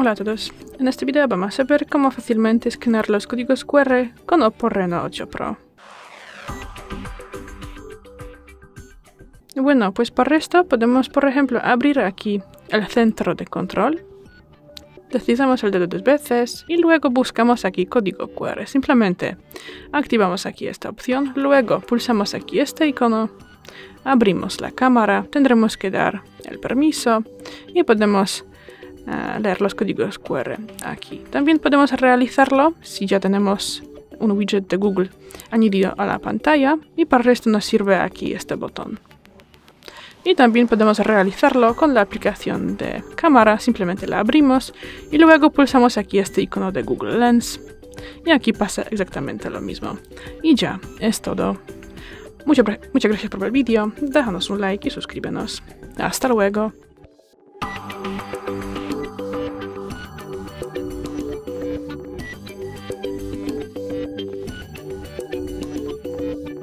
Hola a todos, en este video vamos a ver cómo fácilmente escanear los códigos QR con Oppo Reno 8 Pro. Bueno, pues para esto podemos por ejemplo abrir aquí el centro de control deslizamos el dedo dos veces y luego buscamos aquí código QR. Simplemente activamos aquí esta opción, luego pulsamos aquí este icono, abrimos la cámara, tendremos que dar el permiso y podemos uh, leer los códigos QR aquí. También podemos realizarlo si ya tenemos un widget de Google añadido a la pantalla y para esto nos sirve aquí este botón. Y también podemos realizarlo con la aplicación de cámara, simplemente la abrimos y luego pulsamos aquí este icono de Google Lens. Y aquí pasa exactamente lo mismo. Y ya, es todo. muchas gracias por ver el vídeo, déjanos un like y suscríbenos. Hasta luego.